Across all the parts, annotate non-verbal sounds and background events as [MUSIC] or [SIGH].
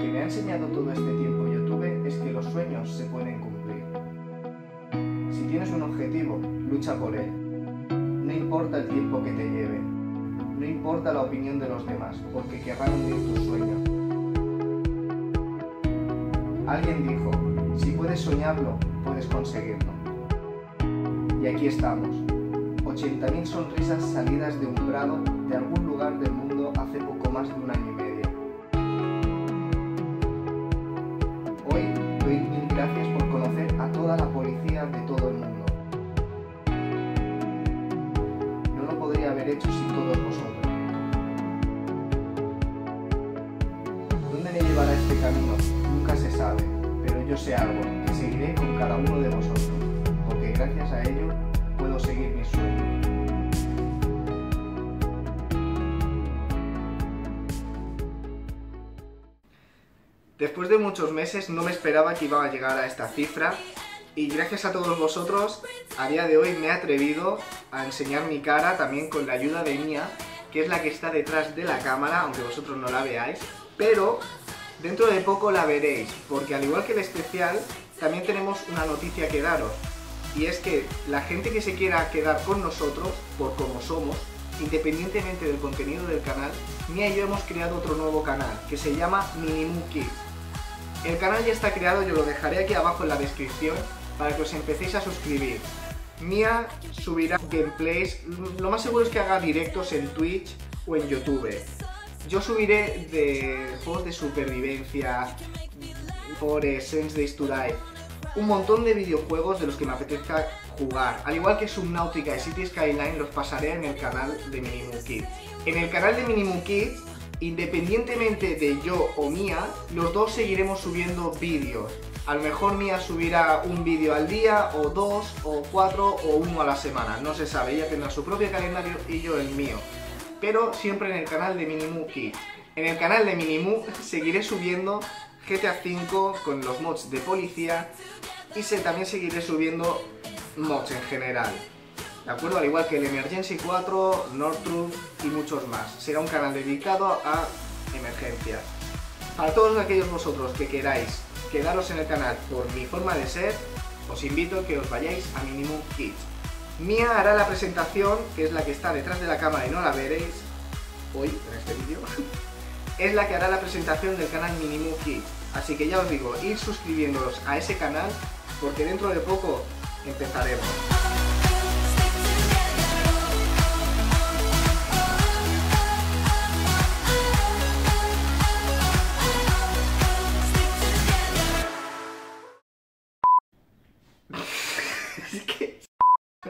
que me ha enseñado todo este tiempo YouTube es que los sueños se pueden cumplir. Si tienes un objetivo, lucha por él. No importa el tiempo que te lleve. No importa la opinión de los demás, porque querrán hundir tu sueño. Alguien dijo, si puedes soñarlo, puedes conseguirlo. Y aquí estamos, 80.000 sonrisas salidas de un prado de algún lugar del mundo hace poco más de un año lo podría haber hecho sin todos vosotros. ¿Dónde me llevará este camino? Nunca se sabe, pero yo sé algo, que seguiré con cada uno de vosotros, porque gracias a ello puedo seguir mis sueños. Después de muchos meses no me esperaba que iba a llegar a esta cifra y gracias a todos vosotros a día de hoy me he atrevido a enseñar mi cara también con la ayuda de Mía, que es la que está detrás de la cámara, aunque vosotros no la veáis, pero dentro de poco la veréis, porque al igual que el especial, también tenemos una noticia que daros, y es que la gente que se quiera quedar con nosotros, por como somos, independientemente del contenido del canal, Mía y yo hemos creado otro nuevo canal, que se llama Minimoo Kids. El canal ya está creado, yo lo dejaré aquí abajo en la descripción para que os empecéis a suscribir. Mía subirá gameplays, lo más seguro es que haga directos en Twitch o en YouTube. Yo subiré de juegos de supervivencia, por Sense Days to Die, un montón de videojuegos de los que me apetezca jugar. Al igual que Subnautica y City Skyline los pasaré en el canal de Minimum Kids. En el canal de Minimum Kids independientemente de yo o Mía, los dos seguiremos subiendo vídeos. A lo mejor Mía subirá un vídeo al día, o dos, o cuatro, o uno a la semana. No se sabe, ella tendrá su propio calendario y yo el mío. Pero siempre en el canal de Minimu Kids. En el canal de Minimu [LAUGHS] seguiré subiendo GTA V con los mods de policía y también seguiré subiendo mods en general. ¿De acuerdo? Al igual que el Emergency 4, Northrop y muchos más. Será un canal dedicado a emergencias. Para todos aquellos vosotros que queráis quedaros en el canal por mi forma de ser, os invito a que os vayáis a Minimum Kids. Mía hará la presentación, que es la que está detrás de la cámara y no la veréis hoy en este vídeo. [LAUGHS] es la que hará la presentación del canal Minimum Kids. Así que ya os digo, ir suscribiéndolos a ese canal porque dentro de poco empezaremos.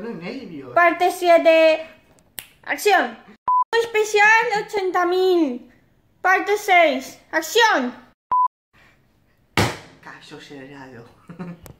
Nervios. Parte 7. Acción. Especial 80.000. Parte 6. Acción. Caso cerrado. [LAUGHS]